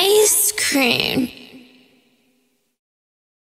ice cream.